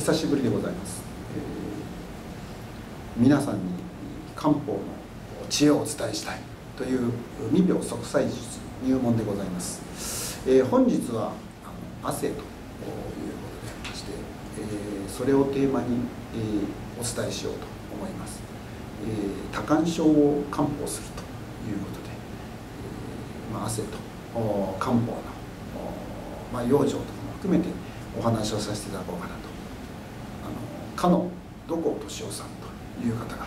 久しぶりでございます、えー、皆さんに漢方の知恵をお伝えしたいという未病息災術入門でございます、えー、本日は汗ということでありまして、えー、それをテーマに、えー、お伝えしようと思います、えー、多汗症を漢方するということで、えーまあ、汗と漢方の、まあ、養生とかも含めてお話をさせていただこうかなとかの土光敏夫さんという方が、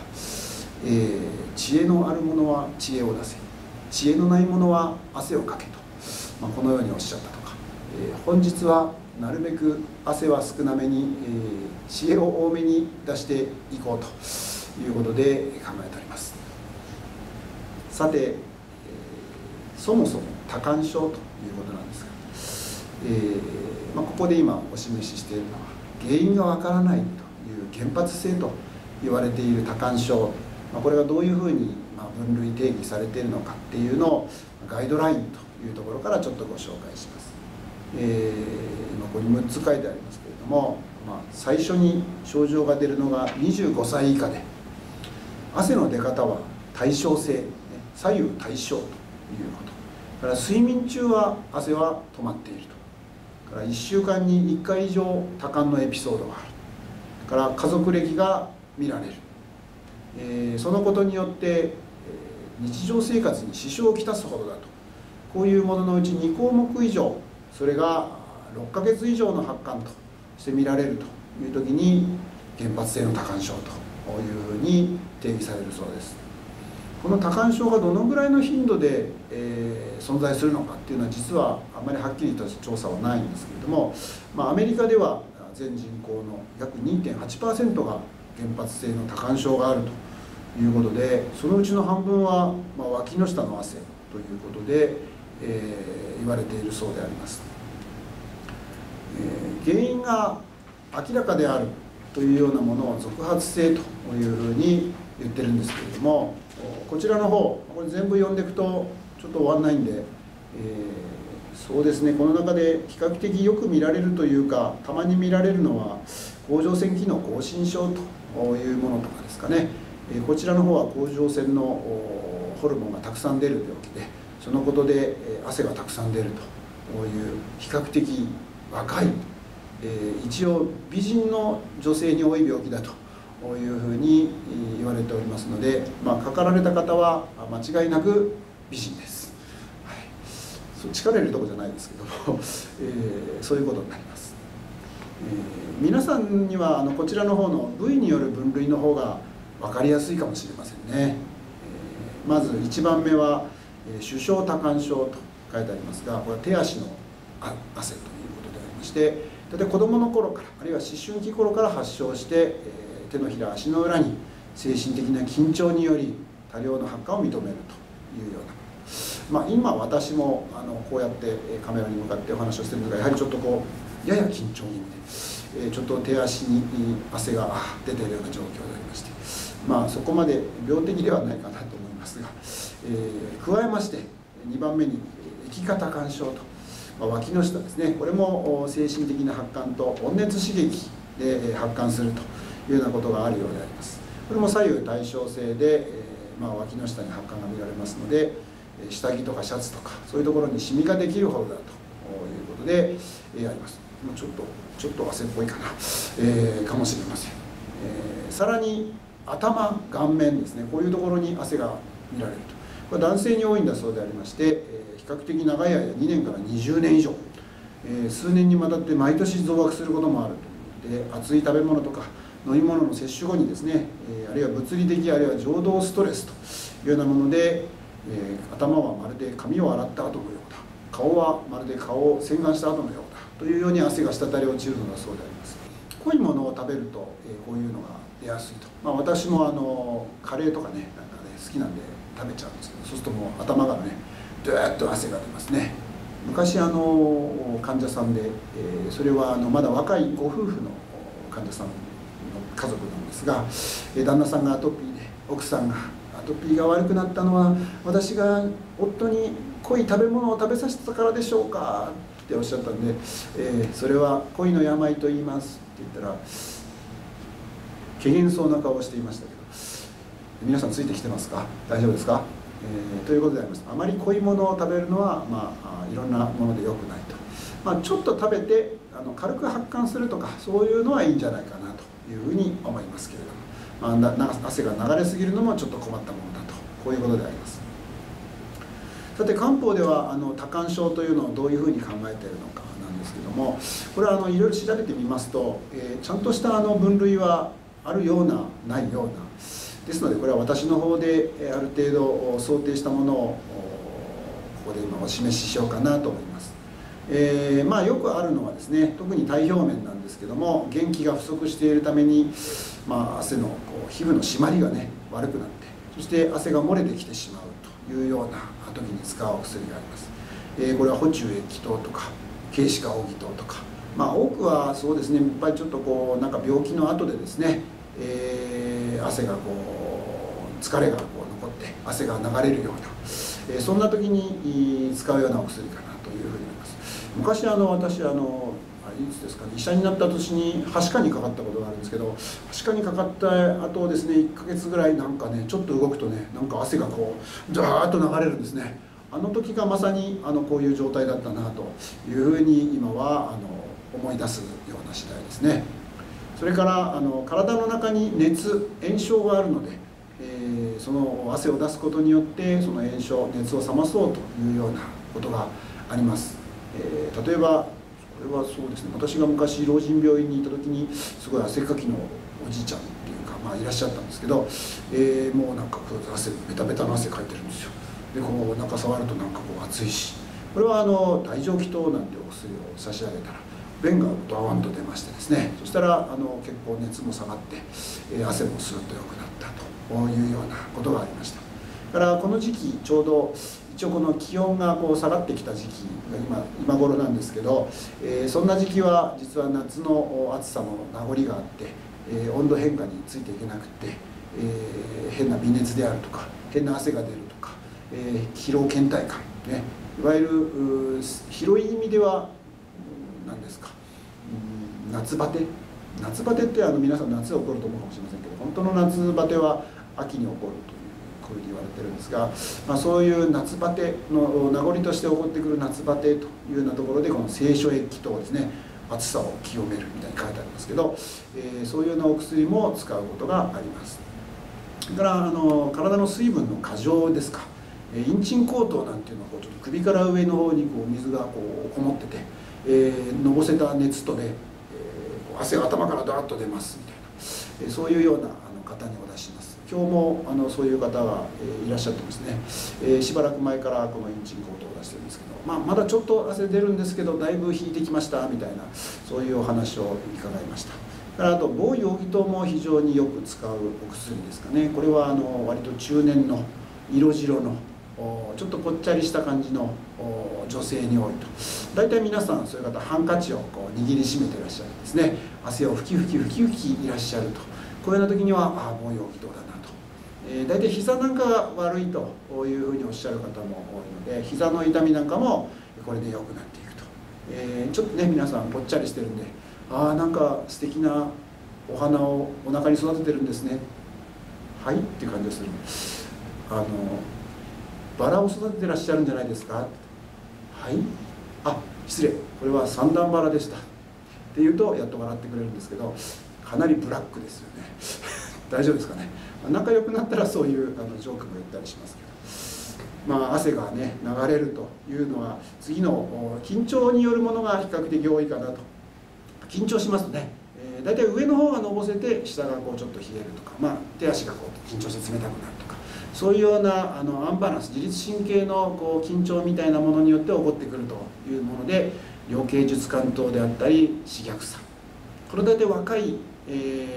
えー、知恵のある者は知恵を出せ知恵のない者は汗をかけと、まあ、このようにおっしゃったとか、えー、本日はなるべく汗は少なめに、えー、知恵を多めに出していこうということで考えております。さて、えー、そもそも多汗症ということなんですが、えーまあ、ここで今お示ししているのは原因がわからないと原発性と言われている多汗症、ま、これがどういうふうに分類定義されているのかっていうのをガイドラインというところからちょっとご紹介します。えー、今ここに6つ書いてありますけれども、まあ、最初に症状が出るのが25歳以下で汗の出方は対称性左右対称ということ。から睡眠中は汗は止まっていると。から1週間に1回以上多感のエピソードがあるから家族歴が見られる、えー、そのことによって、え、日常生活に支障をきたすほどだと。こういうもののうち2項目以上それが6ヶ月以上の発汗として見られるという時に原発性の多汗症というふうに定義されるそうです。この多汗症がどのぐらいの頻度で、えー、存在するのかっていうのは実はあまりはっきりとした調査はないんですけれども、まあ、アメリカでは全人口の約2.8%が原発性の多汗症があるということでそのうちの半分は、まあ、脇の下の汗ということで、えー、言われているそうであります、えー、原因が明らかであるというようなものを続発性というふうに言ってるんですけれどもこちらの方これ全部読んでいくとちょっと終わんないんで、えー、そうですね。この中で比較的よく見られるというかたまに見られるのは甲状腺機能亢進症というものとかですかね、え、こちらの方は甲状腺のホルモンがたくさん出る病気でそのことで汗がたくさん出るという比較的若い、え、一応美人の女性に多い病気だというふうに言われておりますので、まあ、かかられた方は間違いなく美人です、力入れるとこじゃないですけども、えー、そういうことになります、えー、皆さんにはあのこちらの方の部位による分類の方が分かりやすいかもしれませんね、えー、まず1番目は首相多汗症と書いてありますがこれは手足の汗ということでありまして大体子どもの頃からあるいは思春期頃から発症して、え手のひら足の裏に精神的な緊張により多量の発汗を認めるというような、まあ、今私もあのこうやってカメラに向かってお話をしてるんですがやはりちょっとこうやや緊張気味で、えちょっと手足に汗が出ているような状況でありましてまあそこまで病的ではないかなと思いますが、えー、加えまして2番目に液化多汗症と、まあ、脇の下ですねこれも精神的な発汗と温熱刺激で発汗するというようなことがあるようであります。これも左右対称性で、えー、まあ、脇の下に発汗が見られますので下着とかシャツとかそういうところにシミができるほどだということで、え、あります。ちょっとちょっと汗っぽいかな、え、かもしれません、えさらに頭顔面ですね。こういうところに汗が見られると。これ男性に多いんだそうでありまして、え比較的長い間2年から20年以上、え数年にわたって毎年増悪することもあるとで熱い食べ物とか飲み物の摂取後にですね、えあるいは物理的あるいは情動ストレスというようなもので、え頭はまるで髪を洗った後のようだ。顔はまるで顔を洗顔した後のようだ。というように汗が滴り落ちるのだそうであります。濃いものを食べると、えこういうのが出やすいと、まあ、私もあのカレーとかねなんかね好きなんで食べちゃうんですけどそうするともう頭がねドゥーッと汗が出ますね。昔あの患者さんで、えそれはあのまだ若いご夫婦の患者さんの家族なんですが旦那さんがアトピーで奥さんがトピーが悪くなったのは私が夫に濃い食べ物を食べさせたからでしょうかっておっしゃったんで、えー、それは恋の病と言いますって言ったら怪げそうな顔をしていましたけど皆さんついてきてますか？大丈夫ですか、えー、ということであります。あまり濃いものを食べるのは、まあ、いろんなもので良くないと、まあ、ちょっと食べてあの軽く発汗するとかそういうのはいいんじゃないかなというふうに思いますけれども、まあ、汗が流れすぎるのもちょっと困ったものだと。こういうことであります。さて漢方ではあの多汗症というのをどういうふうに考えているのかなんですけどもこれはあのいろいろ調べてみますと、えー、ちゃんとしたあの分類はあるようなないような。ですのでこれは私の方である程度想定したものをここで今お示ししようかなと思います。えー、まあよくあるのはですね特に体表面なんですけども元気が不足しているために、まあ、汗のこう皮膚の締まりがね悪くなってそして汗が漏れてきてしまうというような時に使うお薬があります、えー、これは補中液糖とか軽視化黄義糖とかまあ多くはそうですねいっぱいちょっとこうなんか病気の後でですね、えー、汗がこう疲れがこう残って汗が流れるような、えー、そんな時に使うようなお薬かなというふうに昔あの私あのいつですかね医者になった年にはしかにかかったことがあるんですけどはしかにかかった後ですね1か月ぐらいなんかねちょっと動くとねなんか汗がこうザーッと流れるんですね。あの時がまさにあのこういう状態だったなというふうに今はあの思い出すような次第ですね。それからあの体の中に熱炎症があるので、えー、その汗を出すことによってその炎症熱を冷まそうというようなことがあります、えー、例えばこれはそうですね。私が昔老人病院にいた時にすごい汗かきのおじいちゃんっていうか、まあ、いらっしゃったんですけど、えー、もうなんかこう汗ベタベタの汗かいてるんですよ。でこう中触るとなんかこう熱いし。これはあの大蒸気糖なんてお薬を差し上げたら便がドワンと出ましてですね。そしたらあの結構熱も下がって、えー、汗もスーッと良くなったというようなことがありました。からこの時期ちょうど一応この気温がこう下がってきた時期が今今頃なんですけど、えー、そんな時期は実は夏の暑さの名残があって、えー、温度変化についていけなくて、えー、変な微熱であるとか変な汗が出るとか、え疲労倦怠感ねいわゆる広い意味では何ですか夏バテ？夏バテってあの皆さん夏起こると思うかもしれませんけど本当の夏バテは秋に起こると。ふうに言われてるんですが、まあ、そういう夏バテの名残として起こってくる夏バテというようなところでこの清書液等ですね暑さを清めるみたいに書いてありますけど、えー、そういうようなお薬も使うことがあります。それからあの体の水分の過剰ですか。インチン口頭なんていうのはこうちょっと首から上の方にこう水がこうこもってて、えー、のぼせた熱とで、えー、汗が頭からダーッと出ますみたいな、えー、そういうようなあの方にお出しします。今日もあのそういう方が、え、いらっしゃってますね、え、しばらく前からこのインチンコートを出してるんですけど、まあ、まだちょっと汗出るんですけどだいぶ引いてきましたみたいなそういうお話を伺いました。からあと某容疑糖も非常によく使うお薬ですかね。これはあの割と中年の色白のちょっとぽっちゃりした感じの女性に多いと。大体皆さんそういう方ハンカチをこう握りしめてらっしゃるんですね。汗をふきふきふきふきいらっしゃると。こういうような時にはああ某容疑糖だなと。えー、大体膝なんか悪いというふうにおっしゃる方も多いので膝の痛みなんかもこれで良くなっていくと、えー、ちょっとね皆さんぽっちゃりしてるんでああなんか素敵なお花をお腹に育ててるんですね。はい？っていう感じがする。あのバラを育ててらっしゃるんじゃないですか？はい？あ失礼。これは三段バラでした。って言うとやっと笑ってくれるんですけどかなりブラックですよね。大丈夫ですかね。仲良くなったらそういうあのジョークも言ったりしますけど、まあ、汗がね流れるというのは次の緊張によるものが比較的多いかなと。緊張しますとね、えー、大体上の方がのぼせて下がこうちょっと冷えるとか、まあ、手足がこう緊張して冷たくなるとか。そういうようなあのアンバランス自律神経のこう緊張みたいなものによって起こってくるというもので量刑術関等であったり刺激さ。これ大体若い、え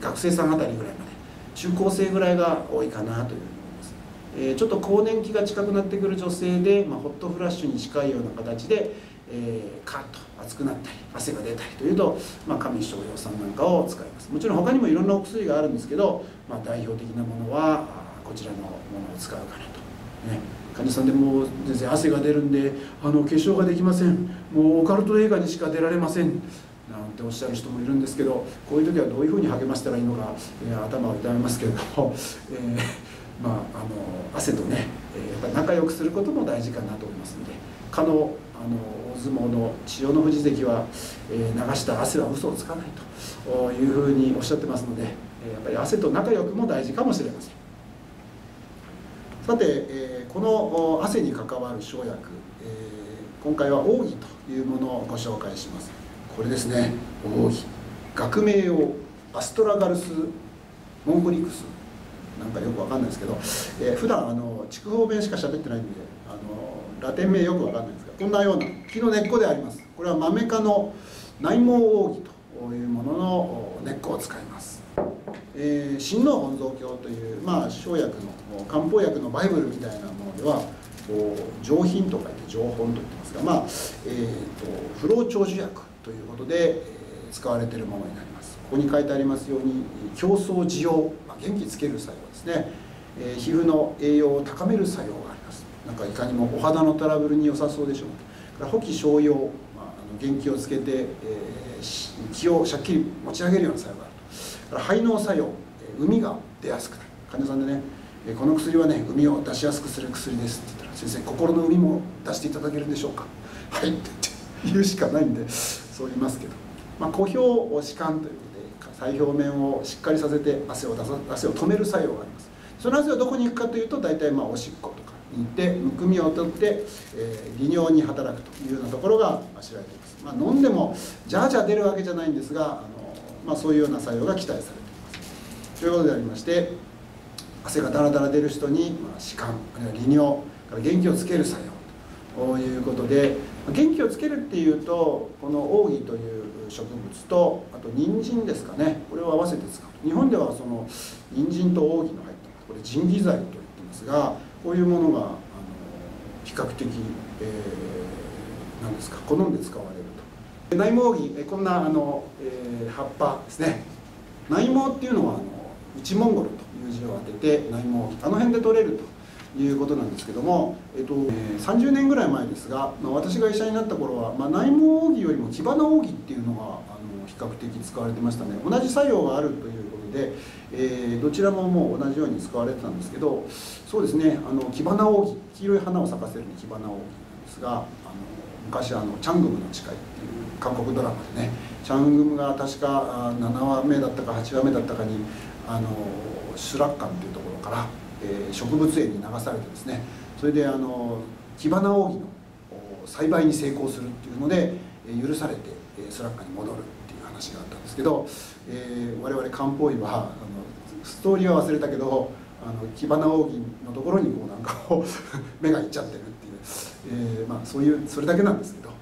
ー、学生さんあたりぐらいまで中高生ぐらいが多いかなというふうに思います、え、ちょっと更年期が近くなってくる女性で、まあ、ホットフラッシュに近いような形で、えー、カッと熱くなったり汗が出たりというと、まあ、上昇用酸なんかを使います。もちろん他にもいろんなお薬があるんですけど、まあ、代表的なものはこちらのものを使うかなと。ね。患者さんでもう全然汗が出るんであの化粧ができません。もうオカルト映画にしか出られません。なんておっしゃる人もいるんですけどこういう時はどういうふうに励ましたらいいのか、えー、頭を痛めますけれども、えー、まあ、あの汗とね、えやっぱり仲良くすることも大事かなと思いますのでかのあの大相撲の千代の富士関は、え流した汗は嘘をつかないというふうにおっしゃってますので、えやっぱり汗と仲良くも大事かもしれません。さて、えこの汗に関わる生薬、え今回は奥義というものをご紹介しますこれですね学名用アストラガルスモンフリクスなんかよくわかんないですけど、えー、普段あの筑豊弁しか喋ってないんであのラテン名よくわかんないんですがこんなような木の根っこであります。これはマメ科の内毛奥義というものの根っこを使います。えー、親王本草経という、まあ、生薬の漢方薬のバイブルみたいなものでは上品と書いて上本と言ってますが、まあえーと、不老長寿薬。ということで、使われているものになります。ここに書いてありますように競争需要、まあ、元気つける作用ですね、えー、皮膚の栄養を高める作用があります。なんかいかにもお肌のトラブルに良さそうでしょう補気消陽、まあ、の元気をつけて、えー、気をしゃっきり持ち上げるような作用があると。排膿作用膿が出やすくなる。患者さんでねこの薬はね膿を出しやすくする薬ですって言ったら先生心の膿も出していただけるんでしょうか。はい。って言うしかないんでそう言いますけど、まあ、小表弛緩ということで細表面をしっかりさせて汗を出さ汗を止める作用があります。その汗はどこに行くかというと大体まあおしっことかに行ってむくみを取って、えー、利尿に働くというようなところが知られています、まあ、飲んでもじゃあじゃあ出るわけじゃないんですがあのまあ、そういうような作用が期待されています。ということでありまして汗がだらだら出る人に、まあ、弛緩あるいは利尿から元気をつける作用ということで元気をつけるっていうとこの奥義という植物とあと人参ですかね。これを合わせて使う。日本ではその人参と奥義の入ったこれ腎義剤と言ってますがこういうものがあの比較的、えー、何ですか好んで使われると。内毛木こんなあの、えー、葉っぱですね。内毛っていうのはあの内モンゴルという字を当てて内毛あの辺で取れると。いうことなんですけども、えっと、30年ぐらい前ですが、まあ、私が医者になった頃は、まあ、内毛木よりも木花扇っていうのがあの比較的使われてましたね。同じ作用があるということで、えー、どちらももう同じように使われてたんですけどそうですねあの木花扇黄色い花を咲かせる木花扇なんですがあの昔あのチャングムの誓いっていう韓国ドラマでねチャングムが確か7話目だったか8話目だったかにあのシュラッカンっていうところから、え、植物園に流されてですねそれであのキバナオギの栽培に成功するっていうので許されてスラッカに戻るっていう話があったんですけど、えー、我々漢方医はあのストーリーは忘れたけどあのキバナオギのところにこうなんか 目がいっちゃってるっていう、えーまあ、そういうそれだけなんですけど、ま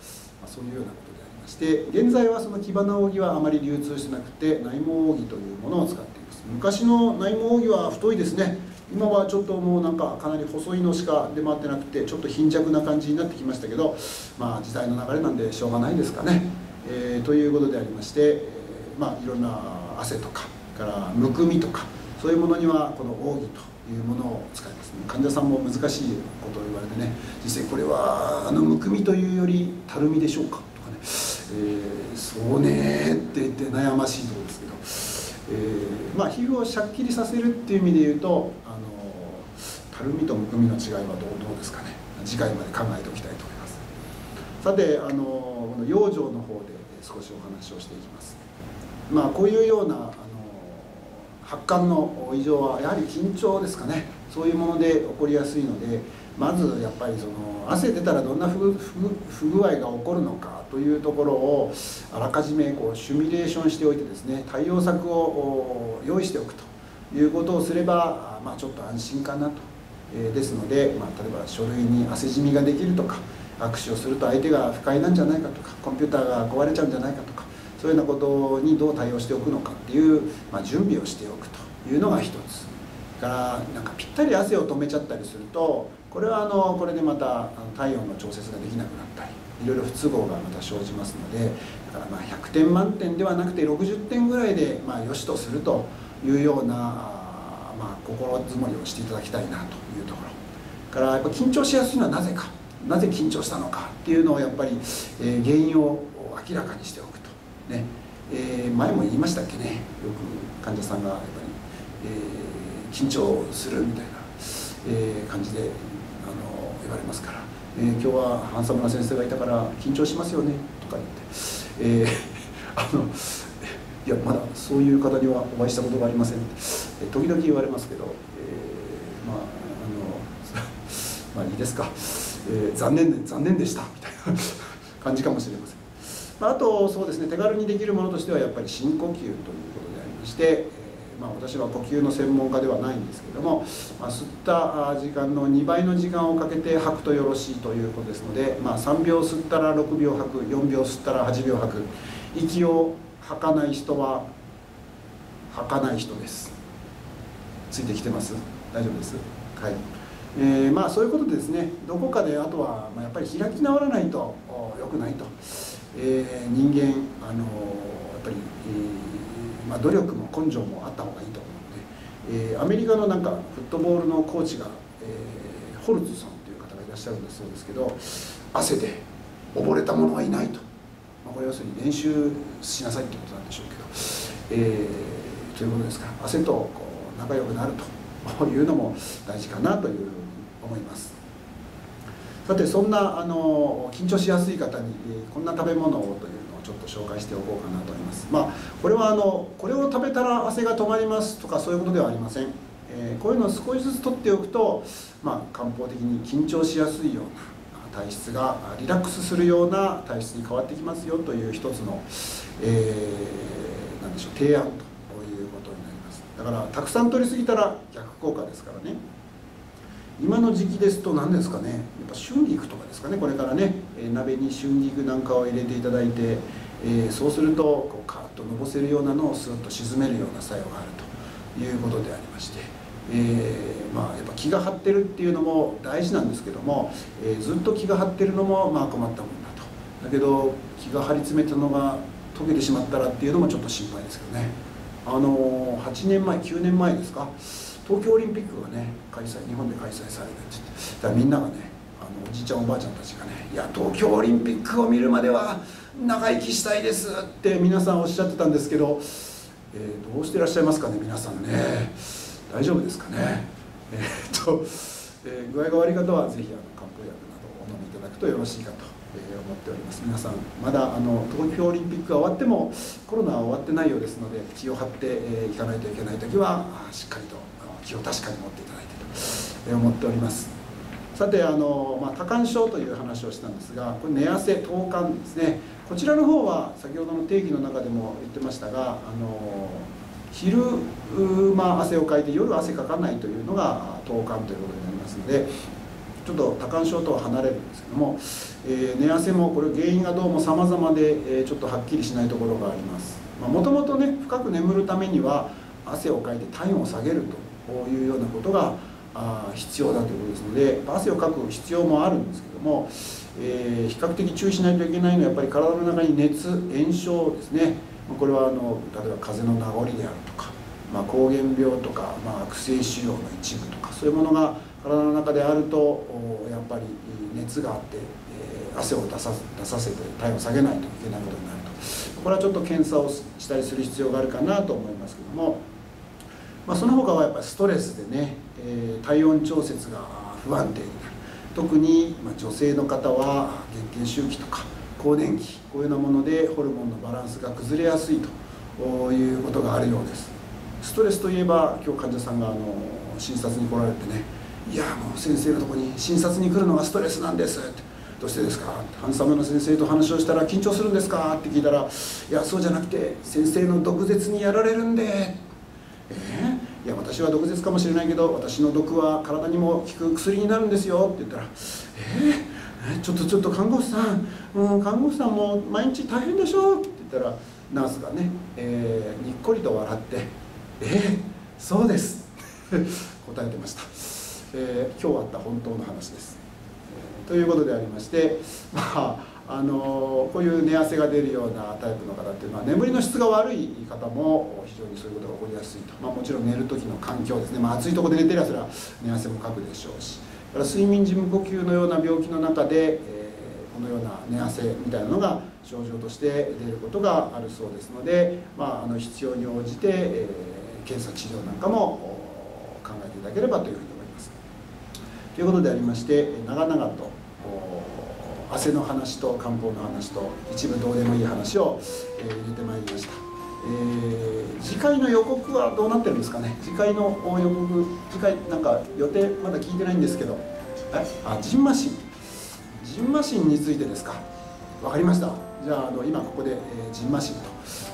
あ、そういうようなことでありまして現在はその木花扇はあまり流通してなくて内毛扇というものを使っています。昔の内毛扇は太いですね。今はちょっともうなんかかなり細いのしか出回ってなくてちょっと貧弱な感じになってきましたけどまあ時代の流れなんでしょうがないですかね、えー、ということでありまして、えー、まあいろんな汗とかからむくみとかそういうものにはこの扇というものを使います、ね、患者さんも難しいことを言われてね実際これはあのむくみというよりたるみでしょうかとかね。えー、そうねって言って悩ましいところですけど、えー、まあ皮膚をしゃっきりさせるっていう意味で言うとたるみとむくみの違いはどうどうですかね。次回まで考えておきたいと思います。さてあのこの養生の方で少しお話をしていきます。まあこういうようなあの発汗の異常はやはり緊張ですかね。そういうもので起こりやすいのでまずやっぱりその汗出たらどんな不具合が起こるのかというところをあらかじめこうシミュレーションしておいてですね対応策を用意しておくということをすれば、まあ、ちょっと安心かなと、えー、ですので、まあ、例えば書類に汗じみができるとか握手をすると相手が不快なんじゃないかとかコンピューターが壊れちゃうんじゃないかとかそういうようなことにどう対応しておくのかっていう、まあ、準備をしておくというのが一つ。からなんかぴったり汗を止めちゃったりするとこれはあのこれでまた体温の調節ができなくなったりいろいろ不都合がまた生じますのでだからまあ100点満点ではなくて60点ぐらいでまあよしとするというようなまあ心づもりをしていただきたいなというところ。からやっぱ緊張しやすいのはなぜか。なぜ緊張したのかっていうのをやっぱり、えー、原因を明らかにしておくと。ね。えー、前も言いましたっけね。よく患者さんがやっぱり、えー、緊張するみたいな、え、感じであの言われますから、え、今日はハンサムな先生がいたから緊張しますよね。とか言って、え、あのいやまだそういう方にはお会いしたことがありません。時々言われますけど、えー、まああの まあいいですか、えー、残念で残念でした。みたいな感じかもしれません。まあ、あとそうですね手軽にできるものとしてはやっぱり深呼吸ということでありまして、えー、まあ、私は呼吸の専門家ではないんですけども、まあ、吸った時間の2倍の時間をかけて吐くとよろしいということですので、まあ、3秒吸ったら6秒吐く4秒吸ったら8秒吐く息を吐かない人は吐かない人です。ついてきてます？大丈夫です？はい。えー、まあそういうことでですねどこかであとは、ま、やっぱり開き直らないと良くないと。えー、人間、あのやっぱり、え、まあ、努力も根性もあった方がいいと思うので、え、アメリカのなんかフットボールのコーチが、えホルツさんという方がいらっしゃるんだそうですけど汗で溺れた者はいないと、まあ、これ要するに練習しなさいってことなんでしょうけど、えーということですか。ら汗とこう仲良くなるというのも大事かなというふうに思います。さてそんなあの緊張しやすい方にこんな食べ物をというのをちょっと紹介しておこうかなと思います。まあこれはあのこれを食べたら汗が止まりますとかそういうことではありません、え、こういうのを少しずつ取っておくとまあ漢方的に緊張しやすいような体質がリラックスするような体質に変わってきますよという一つの、えー、何でしょう提案ということになります。だからたくさん取りすぎたら逆効果ですからね。今の時期ですと何ですかね。やっぱ春菊とかですかね。これからね、え鍋に春菊なんかを入れていただいて、えー、そうするとこうカーッとのぼせるようなのをスーッと沈めるような作用があるということでありまして、えー、まあやっぱ気が張ってるっていうのも大事なんですけども、えー、ずっと気が張ってるのもまあ困ったもんだと。だけど気が張り詰めたのが溶けてしまったらっていうのもちょっと心配ですけどね。あの8年前9年前ですか？東京オリンピックがね開催日本で開催されるって言って。だからみんながねあのおじいちゃんおばあちゃんたちがね「いや東京オリンピックを見るまでは長生きしたいです」って皆さんおっしゃってたんですけど、えー、どうしてらっしゃいますかね皆さんね。大丈夫ですかね。えー、っと、えー、具合が悪い方はぜひあの漢方薬などをお飲みいただくとよろしいかと思っております。皆さんまだあの東京オリンピックが終わってもコロナは終わってないようですので気を張ってい、えー、かないといけない時はしっかりと気を確かに持っていただいてと思っております。さてあの、まあ、多汗症という話をしたんですがこれ寝汗頭汗ですね。こちらの方は先ほどの定義の中でも言ってましたがあの昼間汗をかいて夜汗かかないというのが頭汗ということになりますのでちょっと多汗症とは離れるんですけども、えー、寝汗もこれ原因がどうも様々で、え、ちょっとはっきりしないところがあります。もともとね深く眠るためには汗をかいて体温を下げるというようなことがあ必要だということですので汗をかく必要もあるんですけども、えー、比較的注意しないといけないのはやっぱり体の中に熱炎症ですね。これはあの例えば風邪の名残であるとか、まあ、膠原病とか、まあ、悪性腫瘍の一部とかそういうものが体の中であるとやっぱり熱があって、えー、汗を出さ出させて体温を下げないといけないことになるとこれはちょっと検査をしたりする必要があるかなと思いますけども。まあ、その他はやっぱりストレスでね、えー、体温調節が不安定特に、女性の方は月経周期とか更年期こういうようなものでホルモンのバランスが崩れやすいということがあるようですストレスといえば今日患者さんがあの診察に来られてね「いやもう先生のとこに診察に来るのがストレスなんです」って「どうしてですか?」ハンサムの先生と話をしたら「緊張するんですか?」って聞いたら「いやそうじゃなくて先生の毒舌にやられるんで」えー、私は毒舌かもしれないけど私の毒は体にも効く薬になるんですよ。って言ったら「えー、ちょっとちょっと看護師さん、うん、看護師さんも毎日大変でしょ」って言ったらナースがね、えー、にっこりと笑って「えー、そうです」答えてました、えー、今日あった本当の話です、えー、ということでありましてまああのこういう寝汗が出るようなタイプの方っていうのは眠りの質が悪い方も非常にそういうことが起こりやすいと、まあ、もちろん寝る時の環境ですね、まあ、暑いとこで寝てりゃそれは寝汗もかくでしょうし。だから睡眠時無呼吸のような病気の中で、えー、このような寝汗みたいなのが症状として出ることがあるそうですので、まあ、あの必要に応じて、えー、検査治療なんかも考えていただければというふうに思います。ということでありまして長々と汗の話と漢方の話と一部どうでもいい話を、えー、入れてまいりました、えー、次回の予告はどうなってるんですかね？次回の予告次回なんか予定まだ聞いてないんですけど。え？あジンマシン。ジンマシンについてですか？分かりました。じゃああの今ここで、えー、ジンマシン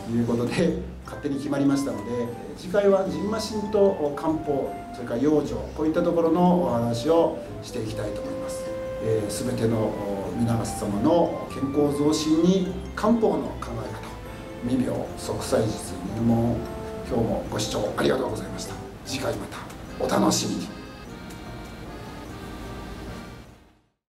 ということで勝手に決まりましたので、次回はジンマシンと漢方それから養生こういったところのお話をしていきたいと思います、えー、全ての皆様の健康増進に漢方の考え方未病息災術入門今日もご視聴ありがとうございました。次回またお楽しみに。